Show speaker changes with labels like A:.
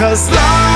A: Cause life